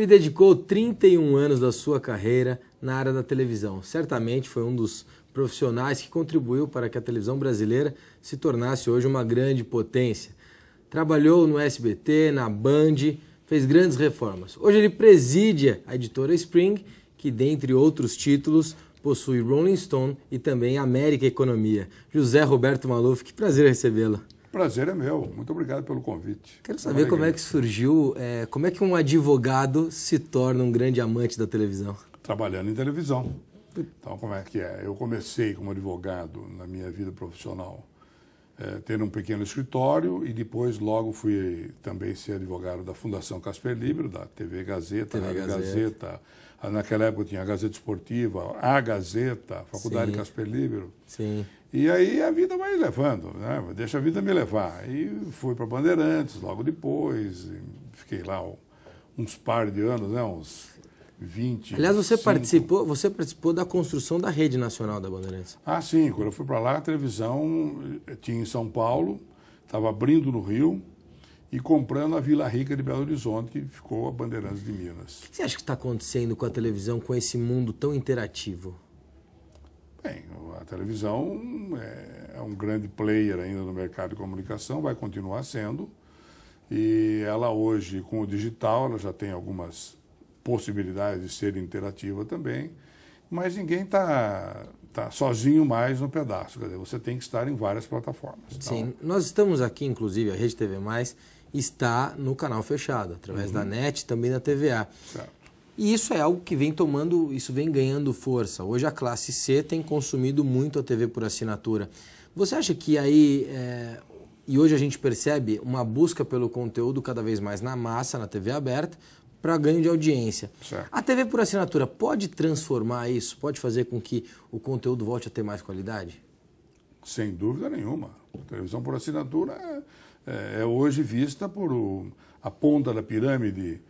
Ele dedicou 31 anos da sua carreira na área da televisão. Certamente foi um dos profissionais que contribuiu para que a televisão brasileira se tornasse hoje uma grande potência. Trabalhou no SBT, na Band, fez grandes reformas. Hoje ele preside a editora Spring, que, dentre outros títulos, possui Rolling Stone e também América Economia. José Roberto Maluf, que prazer recebê-lo. Prazer é meu. Muito obrigado pelo convite. Quero saber como é que surgiu, é, como é que um advogado se torna um grande amante da televisão. Trabalhando em televisão. Então, como é que é? Eu comecei como advogado na minha vida profissional, é, tendo um pequeno escritório e depois logo fui também ser advogado da Fundação Casper Libro, da TV Gazeta, TV Gazeta. Gazeta. Naquela época tinha a Gazeta Esportiva, a Gazeta, a Faculdade Sim. Casper Libro. Sim. E aí a vida vai levando, né? deixa a vida me levar. E fui para Bandeirantes logo depois, fiquei lá uns par de anos, né? uns 20. Aliás, você participou, você participou da construção da rede nacional da Bandeirantes. Ah, sim. Quando eu fui para lá, a televisão eh, tinha em São Paulo, estava abrindo no Rio e comprando a Vila Rica de Belo Horizonte, que ficou a Bandeirantes de Minas. O que você acha que está acontecendo com a televisão, com esse mundo tão interativo? Bem, a televisão é, é um grande player ainda no mercado de comunicação, vai continuar sendo. E ela hoje, com o digital, ela já tem algumas possibilidades de ser interativa também, mas ninguém está tá sozinho mais no pedaço. Quer dizer, você tem que estar em várias plataformas. Então... Sim, nós estamos aqui, inclusive, a Rede TV Mais está no canal fechado, através uhum. da NET também da TVA. Certo. E isso é algo que vem tomando, isso vem ganhando força. Hoje a classe C tem consumido muito a TV por assinatura. Você acha que aí, é, e hoje a gente percebe uma busca pelo conteúdo cada vez mais na massa, na TV aberta, para ganho de audiência. Certo. A TV por assinatura pode transformar isso? Pode fazer com que o conteúdo volte a ter mais qualidade? Sem dúvida nenhuma. A televisão por assinatura é, é, é hoje vista por o, a ponta da pirâmide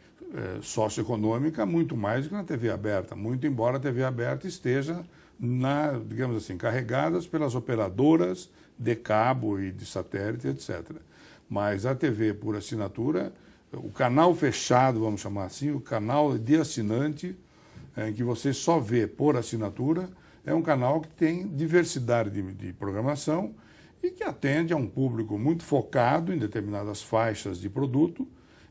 socioeconômica muito mais do que na TV aberta, muito embora a TV aberta esteja, na, digamos assim, carregadas pelas operadoras de cabo e de satélite, etc. Mas a TV por assinatura, o canal fechado, vamos chamar assim, o canal de assinante, é, em que você só vê por assinatura, é um canal que tem diversidade de, de programação e que atende a um público muito focado em determinadas faixas de produto,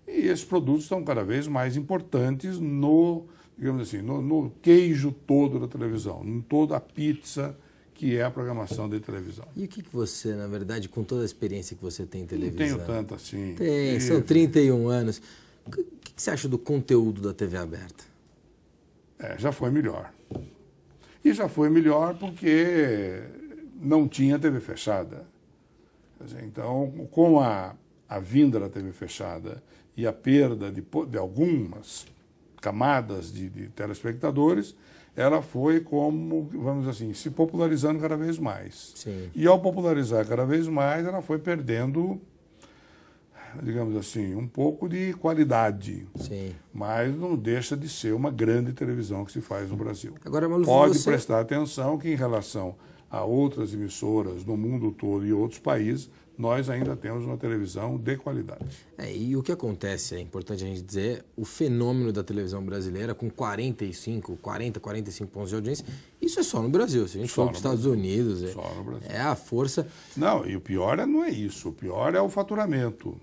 e esses produtos estão cada vez mais importantes no, digamos assim, no, no queijo todo da televisão, em toda a pizza que é a programação de televisão. E o que, que você, na verdade, com toda a experiência que você tem em televisão? Não tenho tanto assim. Tem, e... são 31 anos. O que, que, você acha do conteúdo da TV aberta? É, já foi melhor. E já foi melhor porque não tinha TV fechada. Então, com a, a vinda da TV fechada e a perda de, de algumas camadas de, de, telespectadores, ela foi como, vamos dizer assim, se popularizando cada vez mais. Sim. E ao popularizar cada vez mais, ela foi perdendo, digamos assim, um pouco de qualidade. Sim. Mas não deixa de ser uma grande televisão que se faz no Brasil. Agora, Pode você... prestar atenção que em relação a outras emissoras no mundo todo e outros países, nós ainda temos uma televisão de qualidade. É, e o que acontece, é importante a gente dizer, o fenômeno da televisão brasileira com 45, 40, 45 pontos de audiência, isso é só no Brasil. Se a gente só for para os Estados Unidos, é, é, a força... Não, e o pior é, não é isso, o pior é o faturamento.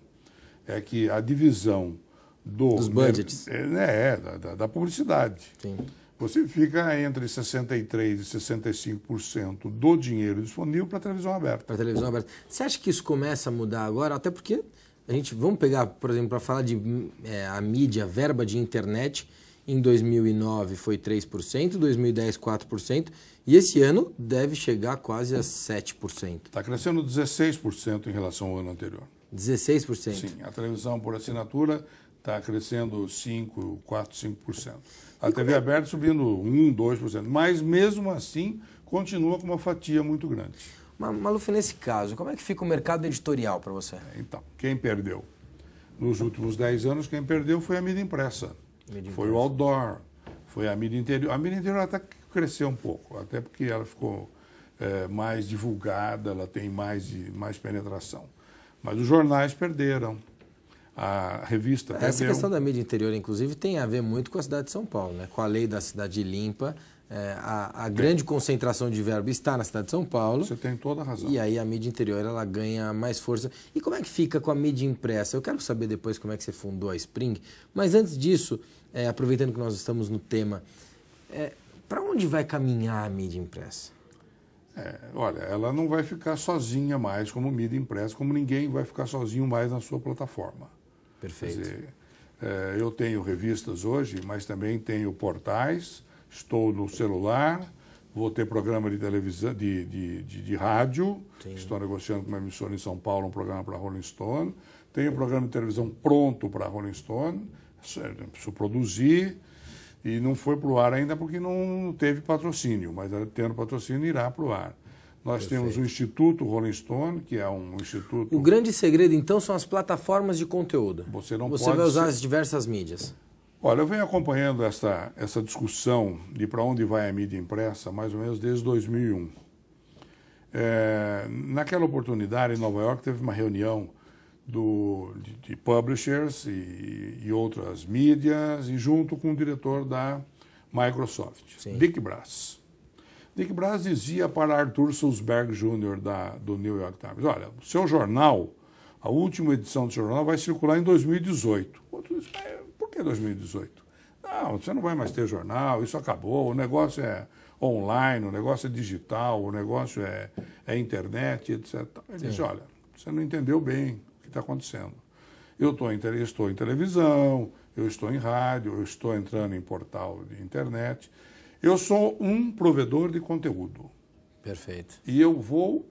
É que a divisão do... Dos budgets. É, é da, da publicidade. Sim você fica entre 63% e 65% do dinheiro disponível para a televisão aberta. Para televisão aberta. Você acha que isso começa a mudar agora? Até porque a gente, vamos pegar, por exemplo, para falar de é, a mídia, a verba de internet, em 2009 foi 3%, 2010 4%, e esse ano deve chegar quase a 7%. Está crescendo 16% em relação ao ano anterior. 16%? Sim, a televisão por assinatura está crescendo 5, 4, 5%. A TV é? aberta subindo 1, 2%. Mas mesmo assim, continua com uma fatia muito grande. Maluf, nesse caso, como é que fica o mercado editorial para você? Então, quem perdeu? Nos últimos 10 anos, quem perdeu foi a mídia impressa. Mídia foi impressa. o outdoor, foi a mídia interior. A mídia interior até cresceu um pouco, até porque ela ficou é, mais divulgada, ela tem mais, mais penetração. Mas os jornais perderam, a revista. Essa questão da mídia interior, inclusive, tem a ver muito com a cidade de São Paulo, né? com a lei da cidade limpa. É, a, a grande concentração de verbo está na cidade de São Paulo. Você tem toda a razão. E aí a mídia interior ela ganha mais força. E como é que fica com a mídia impressa? Eu quero saber depois como é que você fundou a Spring. Mas antes disso, é, aproveitando que nós estamos no tema, é, para onde vai caminhar a mídia impressa? É, olha, ela não vai ficar sozinha mais como mídia impressa, como ninguém vai ficar sozinho mais na sua plataforma. Perfeito. Dizer, é, eu tenho revistas hoje, mas também tenho portais, estou no celular, vou ter programa de televisão, de, de, de, de rádio, Sim. estou negociando com uma emissora em São Paulo, um programa para Rolling Stone, tenho um programa de televisão pronto para Rolling Stone, preciso produzir, e não foi para o ar ainda porque não teve patrocínio, mas tendo patrocínio irá para o ar. Nós Perfeito. temos o Instituto Rolling Stone, que é um instituto. O grande segredo, então, são as plataformas de conteúdo. Você não Você pode vai usar ser... as diversas mídias. Olha, eu venho acompanhando essa, essa discussão de para onde vai a mídia impressa mais ou menos desde 2001. É, naquela oportunidade, em Nova York, teve uma reunião do, de, de publishers e, e, outras mídias, e junto com o diretor da Microsoft, Sim. Dick Brass. Dick Brass dizia para Arthur Sulzberg Jr., da, do New York Times, olha, o seu jornal, a última edição do seu jornal vai circular em 2018. Outro disse, por que 2018? Não, você não vai mais ter jornal, isso acabou, o negócio é online, o negócio é digital, o negócio é, é internet, etc. Ele disse, olha, você não entendeu bem o que está acontecendo. Eu tô em, estou em televisão, eu estou em rádio, eu estou entrando em portal de internet. Eu sou um provedor de conteúdo. Perfeito. E eu vou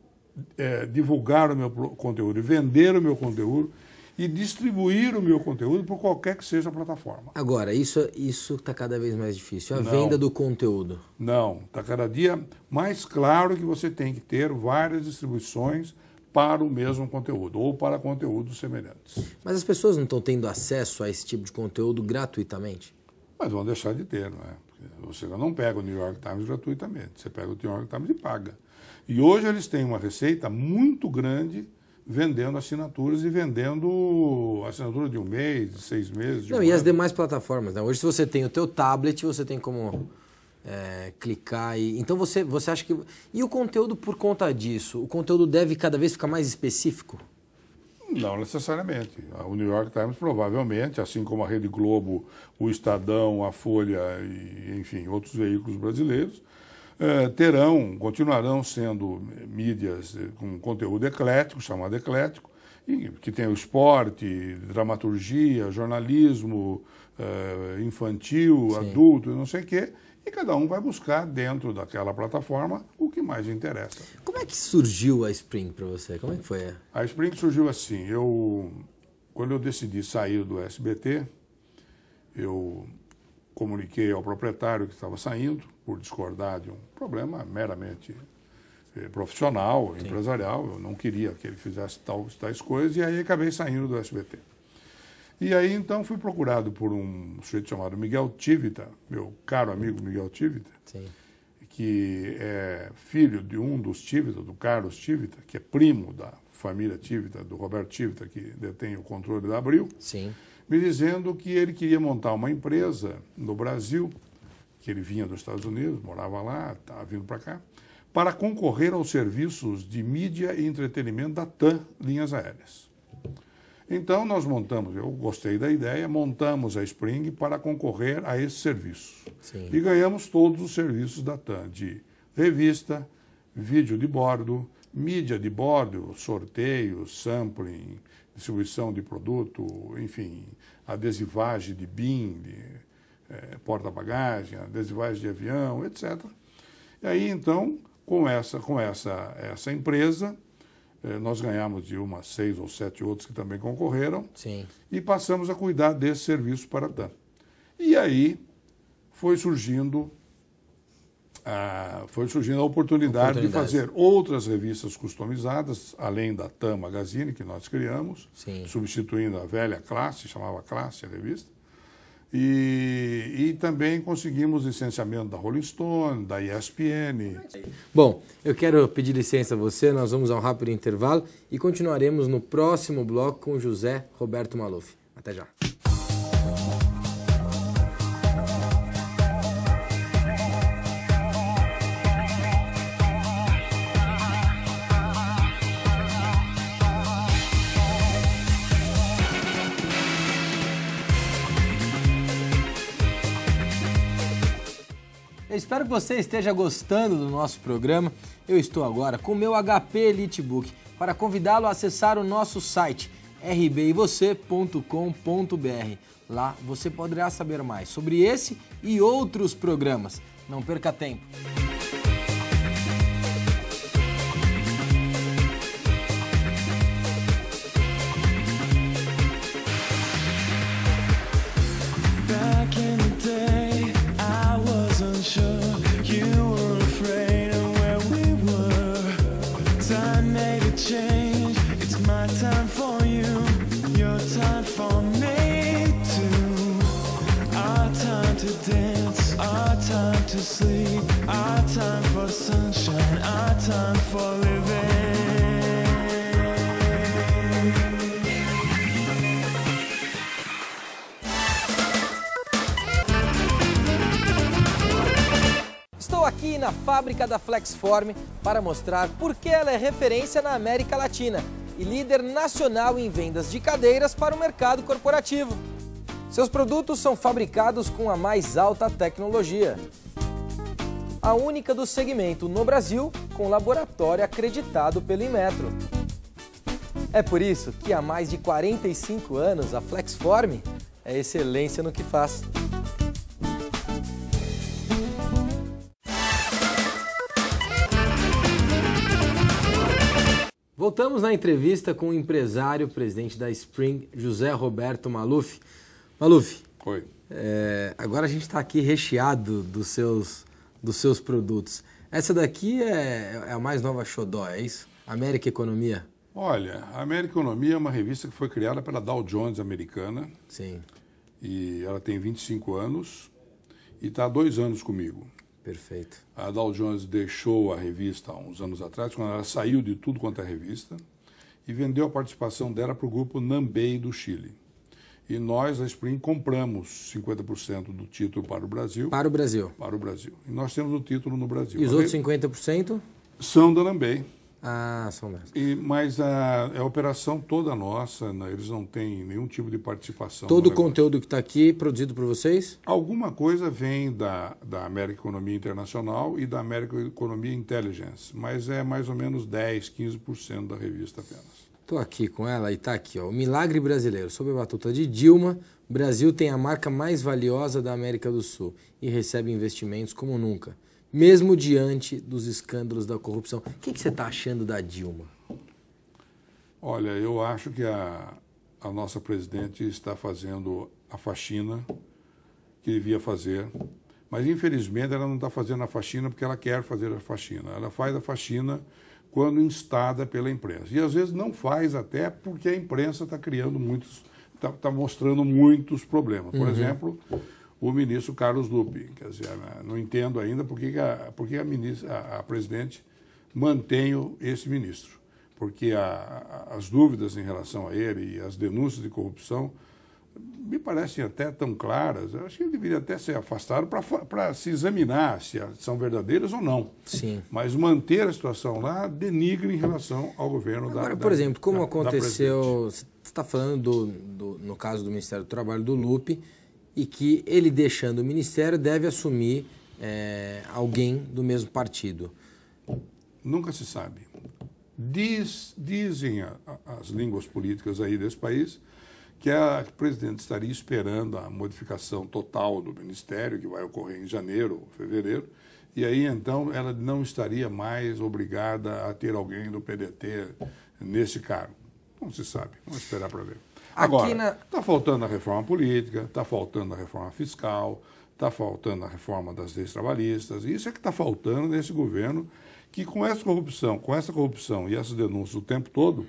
é, divulgar o meu conteúdo, vender o meu conteúdo e distribuir o meu conteúdo por qualquer que seja a plataforma. Agora, isso isso está cada vez mais difícil. A não, venda do conteúdo. Não, está cada dia mais claro que você tem que ter várias distribuições para o mesmo conteúdo ou para conteúdos semelhantes. Mas as pessoas não estão tendo acesso a esse tipo de conteúdo gratuitamente? Mas vão deixar de ter, não é? Você não pega o New York Times gratuitamente, você pega o New York Times e paga. E hoje eles têm uma receita muito grande vendendo assinaturas e vendendo assinatura de um mês, de seis meses. De não, um e ano. as demais plataformas. Né? Hoje, se você tem o teu tablet, você tem como é, clicar e. Então você, você acha que. E o conteúdo por conta disso? O conteúdo deve cada vez ficar mais específico? Não necessariamente. O New York Times provavelmente, assim como a Rede Globo, o Estadão, a Folha e, enfim, outros veículos brasileiros, eh, terão, continuarão sendo mídias com conteúdo eclético, chamado eclético, que tem o esporte, dramaturgia, jornalismo eh, infantil, Sim. adulto, não sei o quê, e cada um vai buscar dentro daquela plataforma o que mais interessa. Como é que surgiu a Spring para você? Como é que foi? A Spring surgiu assim. Eu, quando eu decidi sair do SBT, eu comuniquei ao proprietário que estava saindo por discordar de um problema meramente eh, profissional, Sim. empresarial. Eu não queria que ele fizesse tal, tais coisas e aí acabei saindo do SBT. E aí então fui procurado por um sujeito chamado Miguel Tivita, meu caro amigo Miguel Tivita, Sim. Que é filho de um dos Tivita, do Carlos Tivita, que é primo da família Tivita, do Roberto Tivita, que detém o controle da Abril, Sim. me dizendo que ele queria montar uma empresa no Brasil, que ele vinha dos Estados Unidos, morava lá, estava vindo para cá, para concorrer aos serviços de mídia e entretenimento da TAM Linhas Aéreas. Então, nós montamos, eu gostei da ideia, montamos a Spring para concorrer a esse serviço. Sim. E ganhamos todos os serviços da TAM, de revista, vídeo de bordo, mídia de bordo, sorteio, sampling, distribuição de produto, enfim, adesivagem de BIM, de é, porta-bagagem, adesivagem de avião, etc. E aí, então, com essa, com essa, essa empresa, eh, nós ganhamos de umas seis ou sete outros que também concorreram. Sim. E passamos a cuidar desse serviço para a TAM. E aí foi surgindo a, foi surgindo a oportunidade, de fazer outras revistas customizadas, além da TAM Magazine, que nós criamos, Sim. substituindo a velha classe, chamava Classe a revista. E, e, também conseguimos licenciamento da Rolling Stone, da ESPN. Bom, eu quero pedir licença a você, nós vamos a um rápido intervalo e continuaremos no próximo bloco com José Roberto Maluf. Até já. Eu espero que você esteja gostando do nosso programa. Eu estou agora com o meu HP EliteBook para convidá-lo a acessar o nosso site rbevocê.com.br. Lá você poderá saber mais sobre esse e outros programas. Não perca tempo. Time to dance, our time to sleep, our time for sunshine, our time for living. Aqui na fábrica da Flexform para mostrar por que ela é referência na América Latina e líder nacional em vendas de cadeiras para o mercado corporativo. Seus produtos são fabricados com a mais alta tecnologia. A única do segmento no Brasil com laboratório acreditado pelo Inmetro. É por isso que há mais de 45 anos a Flexform é excelência no que faz. Voltamos na entrevista com o empresário, presidente da Spring, José Roberto Maluf. Maluf, Oi. é, agora a gente está aqui recheado dos seus, dos seus produtos. Essa daqui é, é a mais nova Xodó, é isso? América Economia? Olha, a América Economia é uma revista que foi criada pela Dow Jones americana Sim, e ela tem 25 anos e está há dois anos comigo. Perfeito. A Dow Jones deixou a revista há uns anos atrás, quando ela saiu de tudo quanto é revista, e vendeu a participação dela para o grupo Nambei do Chile. E nós, a Spring, compramos 50% do título para o Brasil. Para o Brasil. Para o Brasil. E nós temos o título no Brasil. E os outros re- 50%? São da Nambei. Ah, são mesmo. E, mas a, é a operação toda nossa, né? eles não têm nenhum tipo de participação. Todo o negócio. conteúdo que está aqui produzido por vocês? Alguma coisa vem da, da América Economia Internacional e da América Economia Intelligence, mas é mais ou menos 10, 15% da revista apenas. Estou aqui com ela e está aqui, ó. O Milagre Brasileiro. Sob a batuta de Dilma, o Brasil tem a marca mais valiosa da América do Sul e recebe investimentos como nunca, mesmo diante dos escândalos da corrupção. O que, que você está achando da Dilma? Olha, eu acho que a, a nossa presidente está fazendo a faxina que devia fazer, mas infelizmente ela não está fazendo a faxina porque ela quer fazer a faxina. Ela faz a faxina quando instada pela imprensa. E às vezes não faz até porque a imprensa está criando muitos, está tá mostrando muitos problemas. Por exemplo, o ministro Carlos Lupe. Quer dizer, né, não entendo ainda por que a, por que a, ministra, a, presidente mantém esse ministro. Porque a- a- as dúvidas em relação a ele e as denúncias de corrupção me parecem até tão claras. Eu acho que ele deveria até ser afastado para se examinar se são verdadeiras ou não. Sim. Mas manter a situação lá denigra em relação ao governo da Agora, da- por exemplo, como da- da aconteceu, você está falando do, do- no caso do Ministério do Trabalho do Lupe, e que ele deixando o ministério deve assumir eh, alguém do mesmo partido. Nunca se sabe. Diz- dizem a- a- as línguas políticas aí desse país que a presidente estaria esperando a modificação total do ministério, que vai ocorrer em janeiro ou fevereiro, e aí então ela não estaria mais obrigada a ter alguém do PDT nesse cargo. Não se sabe. Vamos esperar para ver. Agora, na- está faltando a reforma política, está faltando a reforma fiscal, está faltando a reforma das leis trabalhistas. Isso é que está faltando nesse governo, que com essa corrupção, com essa corrupção e essas denúncias o tempo todo,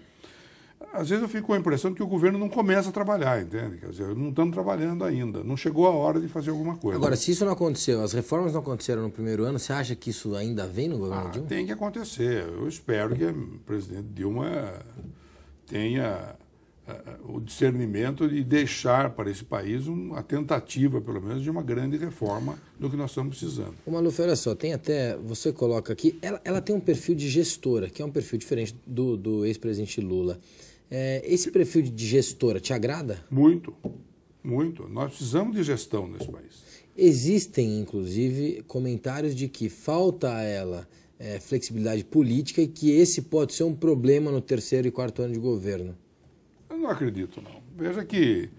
às vezes eu fico com a impressão de que o governo não começa a trabalhar, entende? Quer dizer, não estamos trabalhando ainda, não chegou a hora de fazer alguma coisa. Agora, se isso não aconteceu, as reformas não aconteceram no primeiro ano, você acha que isso ainda vem no governo Ah, Dilma? tem que acontecer. Eu espero que a presidente Dilma tenha o discernimento e deixar para esse país um, a tentativa, pelo menos, de uma grande reforma do que nós estamos precisando. Ô Maluf, olha só, tem até, você coloca aqui, ela, ela tem um perfil de gestora, que é um perfil diferente do, do ex-presidente Lula. É, esse perfil de gestora te agrada? Muito, muito. Nós precisamos de gestão nesse país. Existem, inclusive, comentários de que falta a ela é, flexibilidade política e que esse pode ser um problema no terceiro e quarto ano de governo. Eu não acredito, não. Veja que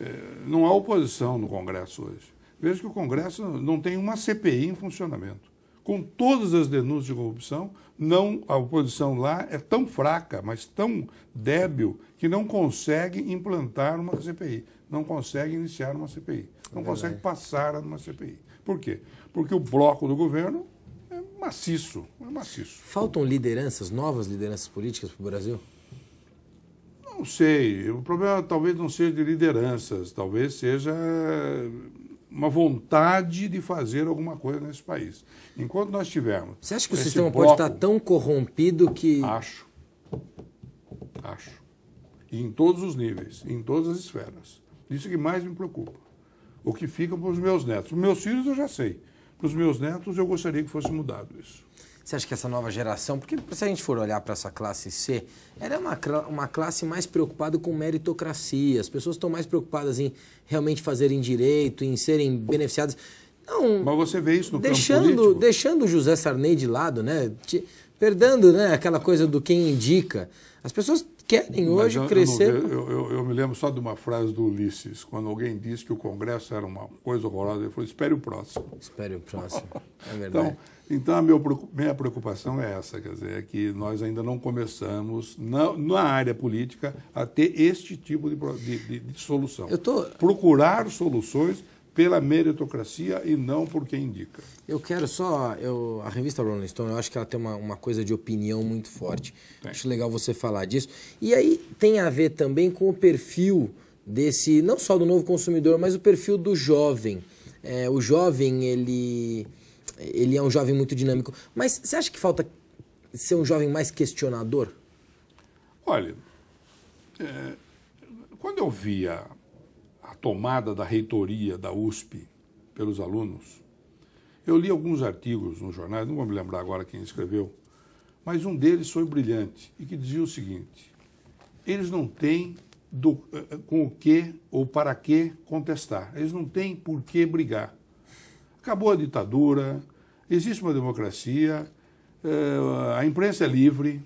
eh, não há oposição no Congresso hoje. Veja que o Congresso não tem uma CPI em funcionamento. Com todas as denúncias de corrupção, não, a oposição lá é tão fraca, mas tão débil, que não consegue implantar uma CPI, não consegue iniciar uma CPI, não consegue passar numa CPI. Por quê? Porque o bloco do governo é maciço, é maciço. Faltam lideranças, novas lideranças políticas para o Brasil? Não sei. O problema talvez não seja de lideranças, talvez seja uma vontade de fazer alguma coisa nesse país. Enquanto nós tivermos. Você acha que o sistema bloco- pode estar tão corrompido que. Acho. Acho. E em todos os níveis, em todas as esferas. Isso que mais me preocupa. O que fica para os meus netos. Os meus filhos eu já sei. Para os meus netos eu gostaria que fosse mudado isso. Você acha que essa nova geração, porque se a gente for olhar para essa classe C, ela é uma, uma classe mais preocupada com meritocracia. As pessoas estão mais preocupadas em realmente fazerem direito, em serem beneficiadas. Não, Mas você vê isso no deixando, campo político? deixando o José Sarney de lado, né? Perdendo né, aquela coisa do quem indica. As pessoas querem hoje eu- crescer. Eu, eu- eu me lembro só de uma frase do Ulisses, quando alguém disse que o Congresso era uma coisa horrorosa, ele falou: espere o próximo. Espere o próximo. É verdade. Então, então a minha preocupação é essa, quer dizer, é que nós ainda não começamos, na, na área política, a ter este tipo de, de- de- de solução. Eu tô- Procurar soluções pela meritocracia e não por quem indica. Eu quero só. Eu, a revista Rolling Stone, eu acho que ela tem uma, uma coisa de opinião muito forte. Tem. Acho legal você falar disso. E aí tem a ver também com o perfil desse, não só do novo consumidor, mas o perfil do jovem. É, o jovem, ele, ele é um jovem muito dinâmico. Mas você acha que falta ser um jovem mais questionador? Olha, é, quando eu vi a, a tomada da reitoria da USP pelos alunos, eu li alguns artigos nos jornais, não vou me lembrar agora quem escreveu, mas um deles foi brilhante e que dizia o seguinte: eles não têm do- eh, com o que ou para que contestar, eles não têm por que brigar. Acabou a ditadura, existe uma democracia, eh, a imprensa é livre,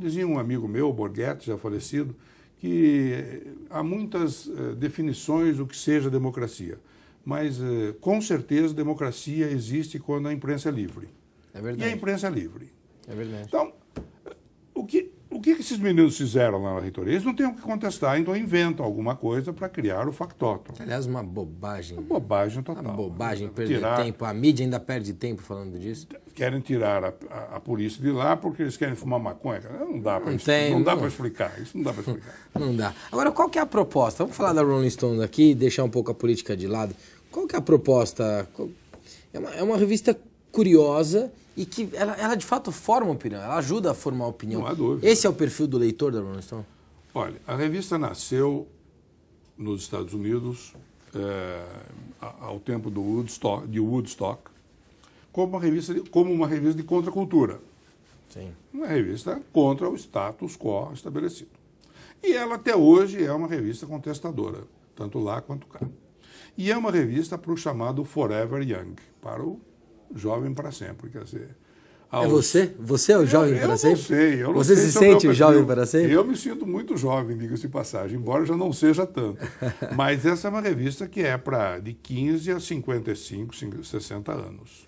Dizia um amigo meu, Borghetti, já falecido, que há muitas eh, definições do que seja democracia, mas eh, com certeza democracia existe quando a imprensa é livre. É E a verdade. imprensa é livre. É verdade. Então, o que esses meninos fizeram lá na reitoria? Eles não têm o que contestar, então inventam alguma coisa para criar o factótum. Aliás, uma bobagem. Bobagem total. Uma bobagem, perder Tirar- tempo. A mídia ainda perde tempo falando disso. Querem tirar a, a- a polícia de lá porque eles querem fumar maconha. Não dá para Não tem, não dá não. para explicar. Isso não dá para explicar. Não dá. Agora, qual que é a proposta? Vamos falar da Rolling Stone aqui, deixar um pouco a política de lado. Qual que é a proposta? É uma, é uma revista curiosa e que ela, ela de fato forma opinião, ela ajuda a formar opinião. Não há dúvida. Esse é o perfil do leitor da Rolling Stone? Olha, a revista nasceu nos Estados Unidos a- ao tempo do Woodstock, de Woodstock como uma revista de, como uma revista de contracultura, Sim. uma revista contra o status quo estabelecido. E ela até hoje é uma revista contestadora, tanto lá quanto cá. E é uma revista para o chamado Forever Young, para o jovem para sempre, quer dizer. É aos- você? Você é o jovem eu para não sempre? sei, eu não você sei se é sente o jovem para sempre? Eu me sinto muito jovem, diga-se de passagem, embora já não seja tanto. Mas essa é uma revista que é para de 15 a 55, 50, 60 anos.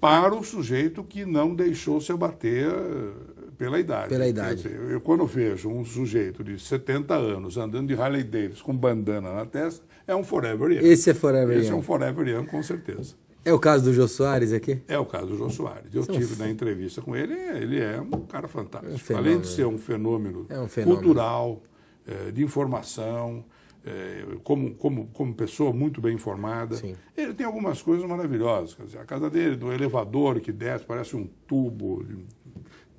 Para o sujeito que não deixou se abater eh, pela idade. Pela idade. dizer, eu, quando vejo um sujeito de 70 anos andando de Harley Davidson com bandana na testa, é um Forever Young. Esse é Forever Esse é Young. um Forever Young, com certeza. É o caso do Jô Soares aqui? É o caso do Jô Soares. Eu tive na entrevista com ele, ele é um cara fantástico. Um fenômeno. Além de ser um fenômeno, É um fenômeno. cultural, eh, de informação, eh, como, como, como pessoa muito bem informada. Sim. Ele tem algumas coisas maravilhosas. Dizer, a casa dele, do elevador que desce, parece um tubo. de-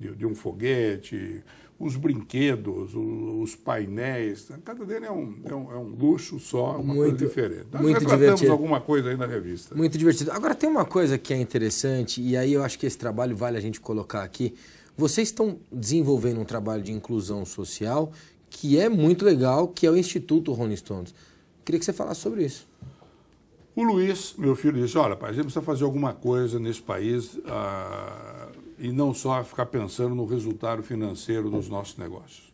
de, de um foguete, os brinquedos, os, painéis. Cada dele é um, é um, é um luxo só, uma Muito- coisa diferente. Nós muito divertido. alguma coisa aí na revista. Muito divertido. Agora tem uma coisa que é interessante, e aí eu acho que esse trabalho vale a gente colocar aqui. Vocês estão desenvolvendo um trabalho de inclusão social que é muito legal, que é o Instituto Rolling Stones. Queria que você falasse sobre isso. O Luiz, meu filho, disse: Olha, pai, a gente precisa fazer alguma coisa nesse país ah, e não só ficar pensando no resultado financeiro dos nossos negócios.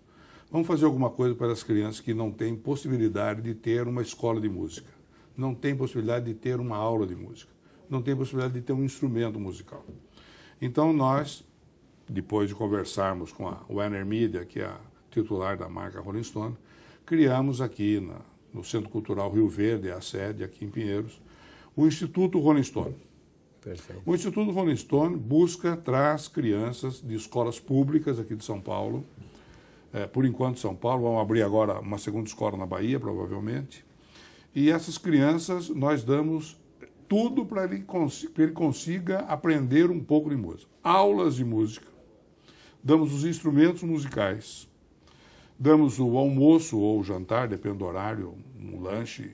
Vamos fazer alguma coisa para as crianças que não têm possibilidade de ter uma escola de música, não têm possibilidade de ter uma aula de música, não têm possibilidade de ter um instrumento musical. Então, nós, depois de conversarmos com a Warner Media, que é a titular da marca Rolling Stone, criamos aqui na, no Centro Cultural Rio Verde, a sede aqui em Pinheiros, o Instituto Rolling Stone. Perfeito. O Instituto Rolling Stone busca, traz crianças de escolas públicas aqui de São Paulo, eh, por enquanto São Paulo, vamos abrir agora uma segunda escola na Bahia, provavelmente, e essas crianças nós damos tudo para ele, pra ele consiga aprender um pouco de música. Aulas de música, damos os instrumentos musicais, damos o almoço ou o jantar, depende do horário, um lanche.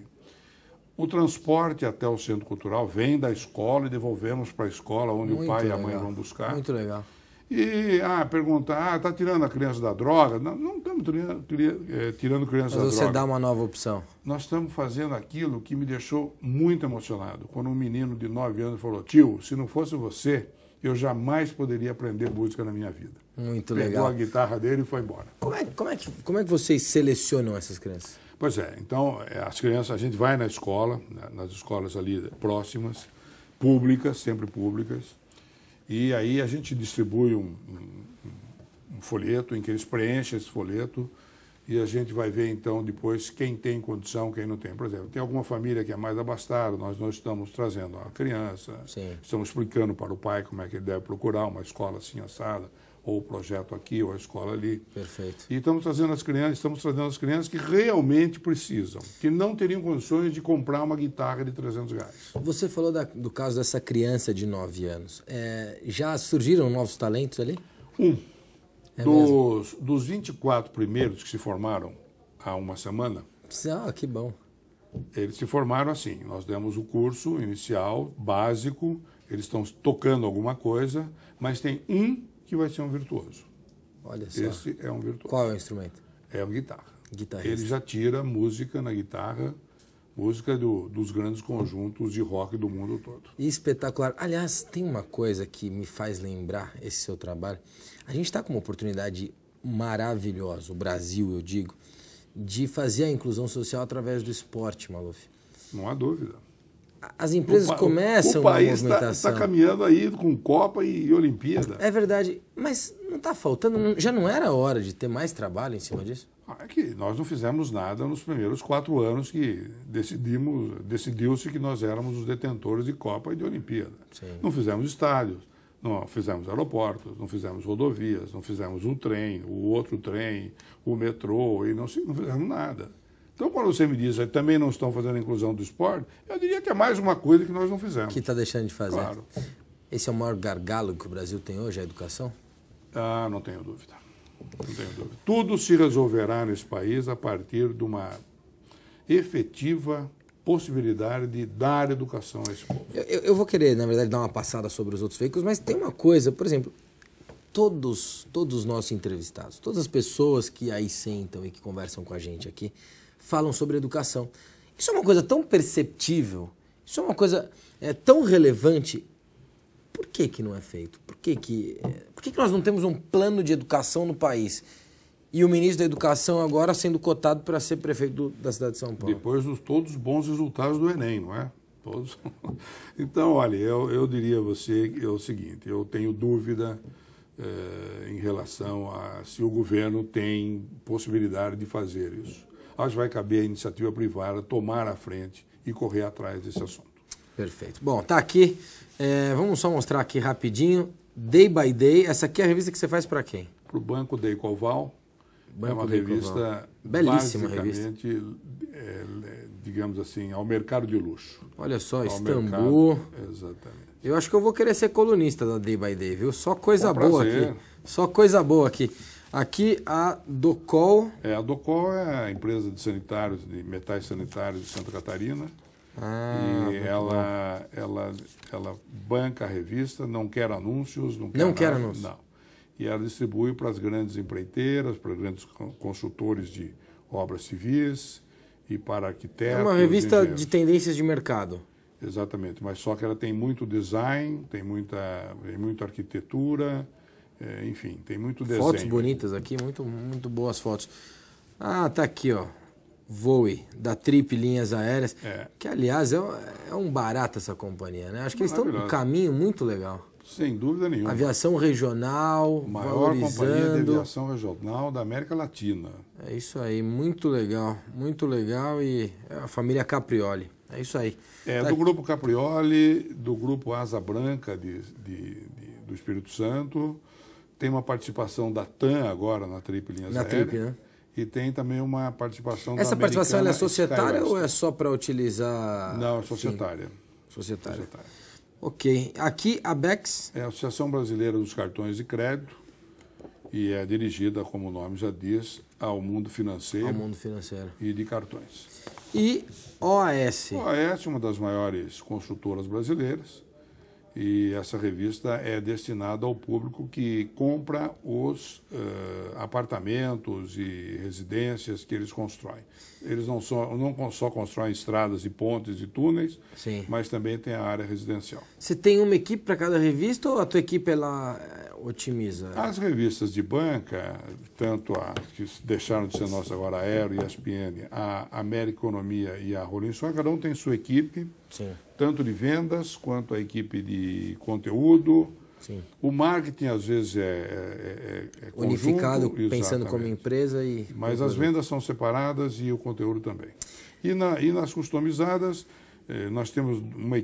O transporte até o centro cultural vem da escola e devolvemos para a escola, onde o Muito pai e a mãe legal. vão buscar. Muito legal. E ah, perguntar, ah, está tirando a criança da droga? Não, não estamos tirando, eh, tirando criança Mas da você droga. dá uma nova opção. Nós estamos fazendo aquilo que me deixou muito emocionado. Quando um menino de 9 anos falou, tio, se não fosse você, eu jamais poderia aprender música na minha vida. Muito Pegou legal. a guitarra dele e foi embora. Como é, como, é que, como é que vocês selecionam essas crianças? Pois é, então eh, as crianças, a gente vai na escola, né, nas escolas ali próximas, públicas, sempre públicas, e aí a gente distribui um, um- um folheto em que eles preenchem esse folheto e a gente vai ver então depois quem tem condição, quem não tem. Por exemplo, tem alguma família que é mais abastada, nós não estamos trazendo a criança, Sim. estamos explicando para o pai como é que ele deve procurar uma escola assim assada, ou o projeto aqui, ou a escola ali. Perfeito. E estamos trazendo as crianças, estamos trazendo as crianças que realmente precisam, que não teriam condições de comprar uma guitarra de 300 reais. Você falou da- do caso dessa criança de 9 anos. É, já surgiram novos talentos ali? Um, É dos, dos 24 primeiros que se formaram há uma semana, Ah, que bom. eles se formaram assim. Nós demos o curso inicial, básico, eles estão tocando alguma coisa, mas tem um que vai ser um virtuoso. Olha só. Esse é um virtuoso. Qual é o instrumento? É a guitarra. Guitarrista. Ele já tira música na guitarra, música do- dos grandes conjuntos de rock do mundo todo. Espetacular. Aliás, tem uma coisa que me faz lembrar esse seu trabalho. A gente está com uma oportunidade maravilhosa, o Brasil, eu digo, de fazer a inclusão social através do esporte, Maluf. Não há dúvida. As empresas O começam O país está movimentação. caminhando aí com Copa e Olimpíada. É verdade, mas não está faltando, já não era hora de ter mais trabalho em cima disso? Ah, É que nós não fizemos nada nos primeiros quatro anos que decidimos, decidiu-se que nós éramos os detentores de Copa e de Olimpíada. Sim. Não fizemos estádios, não fizemos aeroportos, não fizemos rodovias, não fizemos um trem, o outro trem, o metrô, e não, não fizemos nada. Então, quando você me diz que também não estão fazendo a inclusão do esporte, eu diria que é mais uma coisa que nós não fizemos. Que está deixando de fazer? Claro. Esse é o maior gargalo que o Brasil tem hoje, a educação? Ah, não tenho dúvida. Não tenho dúvida. Tudo se resolverá nesse país a partir de uma efetiva possibilidade de dar educação a esse povo. Eu, eu- vou querer, na verdade, dar uma passada sobre os outros veículos, mas tem uma coisa, por exemplo, todos, todos os nossos entrevistados, todas as pessoas que aí sentam e que conversam com a gente aqui, falam sobre educação. Isso é uma coisa tão perceptível, isso é uma coisa é, tão relevante. Por que, que não é feito? Por, que, que, é, por que, que nós não temos um plano de educação no país? E o ministro da Educação agora sendo cotado para ser prefeito do- da cidade de São Paulo. Depois dos todos os bons resultados do Enem, não é? Todos. Então, olha, eu, eu diria a você é o seguinte, eu tenho dúvida eh, em relação a se o governo tem possibilidade de fazer isso. Acho que vai caber à iniciativa privada tomar a frente e correr atrás desse assunto. Perfeito. Bom, tá aqui. É, vamos só mostrar aqui rapidinho. Day by Day. Essa aqui é a revista que você faz para quem? Para o Banco Day Coval, é Banco uma Day revista Coval. Belíssima basicamente, é, é, digamos assim, ao mercado de luxo. Olha só, Ao Istambul. mercado- Exatamente. Eu acho que eu vou querer ser colunista da Day by Day, viu? Só coisa boa prazer. aqui. Só coisa boa aqui. Aqui a Docol. É, a Docol é a empresa de sanitários, de metais sanitários de Santa Catarina. Ah, e ela, ela, ela banca a revista, não quer anúncios, não quer, Não quer nada, anúncios. Não. E ela distribui para as grandes empreiteiras, para grandes con- consultores de obras civis e para é arquitetos. uma revista engenheiros. de tendências de mercado. Exatamente, mas só que ela tem muito design, tem muita, tem muita arquitetura, eh, enfim, tem muito desenho. Fotos bonitas aqui, muito, muito boas fotos. Ah, tá aqui, ó. Voe, da Trip Linhas Aéreas. É. Que, aliás, é, um- é um barato essa companhia, né? Acho que eles estão num caminho muito legal. Sem dúvida nenhuma. Aviação regional, Maior companhia de aviação regional da América Latina. É isso aí, muito legal, muito legal e é a família Caprioli. É isso aí. É Tá do grupo Caprioli, do grupo Asa Branca de, de- de- do Espírito Santo. Tem uma participação da TAM agora na Trip Linhas Na Aéreas. Trip, né? E tem também uma participação Essa da participação é societária ou é só para utilizar? Não, é societária. Sim, societária. societária. Ok. Aqui a Bex. É a Associação Brasileira dos Cartões de Crédito e é dirigida, como o nome já diz, ao mundo financeiro ao mundo financeiro. e de cartões. E OAS. OAS é uma das maiores consultoras brasileiras e essa revista é destinada ao público que compra os eh, apartamentos e residências que eles constroem. Eles não só, não só constroem estradas e pontes e túneis, Sim. mas também tem a área residencial. Você tem uma equipe para cada revista ou a tua equipe ela é, otimiza? As revistas de banca, tanto a que deixaram de ser nossa agora, a Aero, ESPN, a América Economia e a Rolling Stone, cada um tem sua equipe, Sim, tanto de vendas quanto a equipe de conteúdo. sim. O marketing, às vezes, é, é, é- é Unificado, pensando como empresa e. Mas as vendas são separadas e o conteúdo também. E, na- e nas customizadas, eh, nós temos uma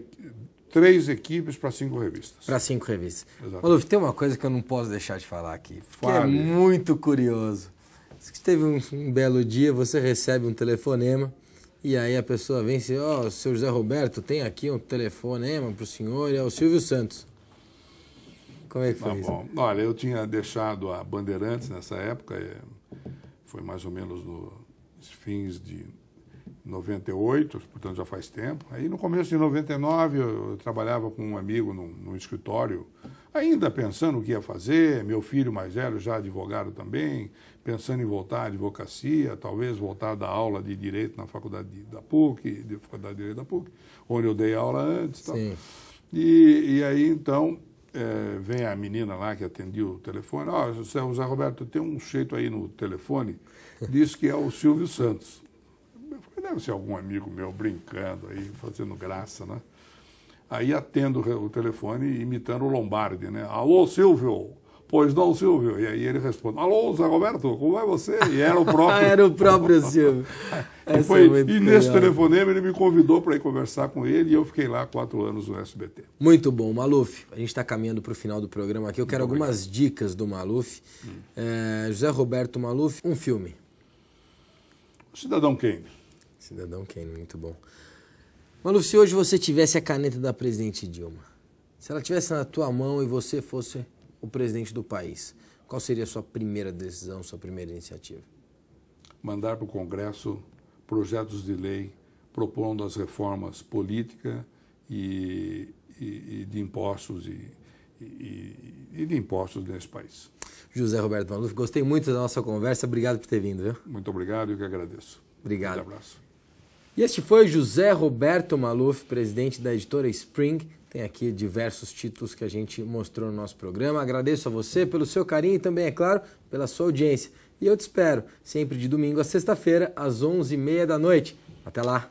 três equipes para cinco revistas. Para cinco revistas. Maluf, tem uma coisa que eu não posso deixar de falar aqui. É Fale. muito curioso. Que Teve um, um belo dia, você recebe um telefonema e aí a pessoa vem e diz: Ó, seu José Roberto, tem aqui um telefonema para o senhor e é o Silvio Santos. Como é que foi Tá isso? bom. Olha, eu tinha deixado a Bandeirantes nessa época, eh, foi mais ou menos nos fins de 98, portanto já faz tempo. Aí no começo de 99 eu, eu trabalhava com um amigo num, num escritório, ainda pensando o que ia fazer, meu filho mais velho já advogado também, pensando em voltar à advocacia, talvez voltar a dar aula de Direito na faculdade de- da PUC, de Faculdade de Direito da PUC, onde eu dei aula antes. Tal. Sim. E, e aí, então, eh, vem a menina lá que atendia o telefone. Ó, José, José Roberto, tem um jeito aí no telefone, diz que é o Silvio Santos. Deve ser algum amigo meu brincando aí, fazendo graça, né? Aí atendo o telefone imitando o Lombardi, né? Alô, Silvio! Pois não, Silvio? E aí ele responde, alô, Zé Roberto, como é você? E era o Ah, próprio... era o próprio Silvio. E, foi- é muito e nesse telefonema ele me convidou para ir conversar com ele e eu fiquei lá quatro anos no SBT. Muito bom, Maluf. A gente está caminhando para o final do programa aqui. Eu quero algumas dicas do Maluf. É, José Roberto Maluf, um filme. Cidadão Kane. Cidadão Kane, muito bom. Maluf, se hoje você tivesse a caneta da presidente Dilma, se ela tivesse na tua mão e você fosse o presidente do país, qual seria a sua primeira decisão, sua primeira iniciativa? mandar para o Congresso projetos de lei propondo as reformas políticas e, e- e de impostos e, e- e de impostos nesse país. José Roberto Maluf, gostei muito da nossa conversa. Obrigado por ter vindo, viu? Muito obrigado e que agradeço. Obrigado. Um abraço. E este foi José Roberto Maluf, presidente da editora Spring. Tem aqui diversos títulos que a gente mostrou no nosso programa. Agradeço a você pelo seu carinho e também, é claro, pela sua audiência. E eu te espero sempre de domingo a sexta-feira, às 11h30 da noite. Até lá!